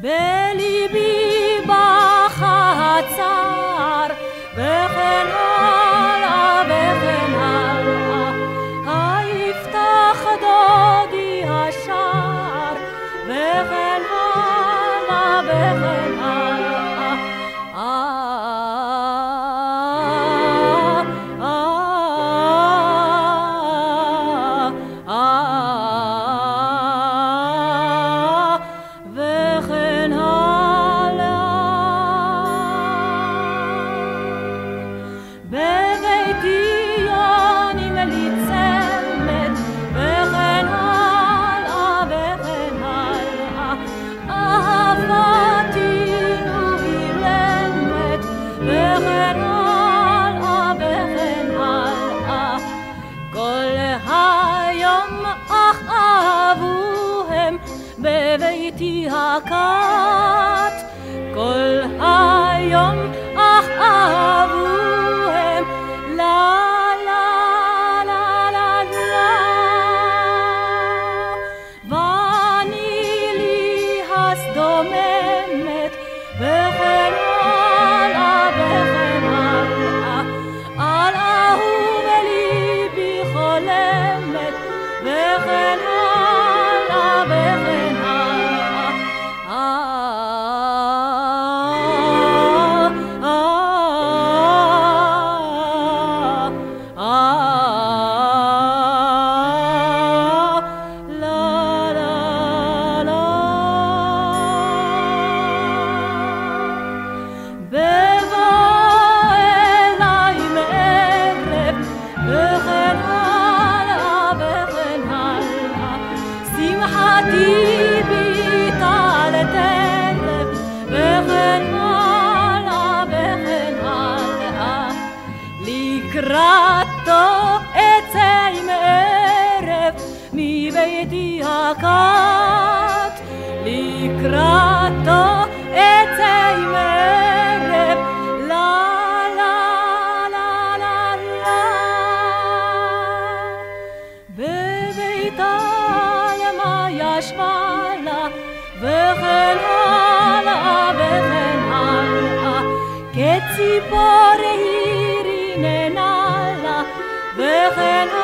בליבי בחצר, וכן הלאה וכן הלאה. היפתח דודי השער, וכן הלאה וכן בביתי הקט כל היום אך אך ודאי מה ישבה לה, וכן הלאה וכן הלאה, כציפור היא רננה לה, וכן הלאה